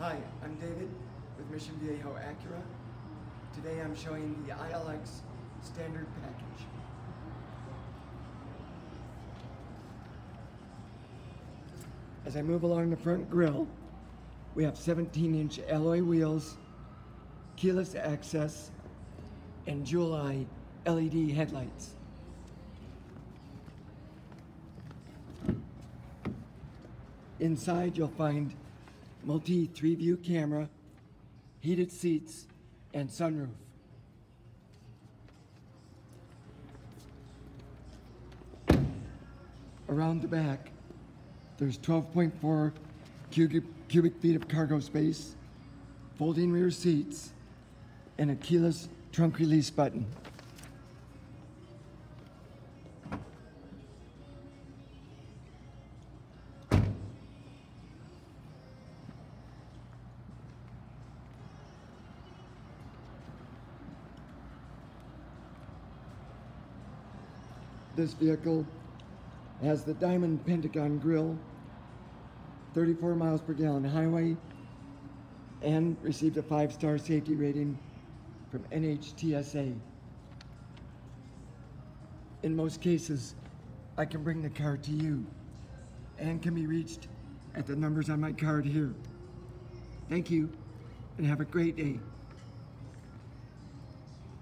Hi, I'm David with Mission Viejo Acura. Today I'm showing the ILX standard package. As I move along the front grille, we have 17 inch alloy wheels, keyless access, and jewel eye LED headlights. Inside you'll find multi three view camera, heated seats, and sunroof. Around the back, there's 12.4 cubic, cubic feet of cargo space, folding rear seats, and a keyless trunk release button. This vehicle has the Diamond Pentagon grille, 34 miles per gallon highway, and received a five-star safety rating from NHTSA. In most cases, I can bring the car to you and can be reached at the numbers on my card here. Thank you and have a great day.